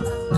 Oh.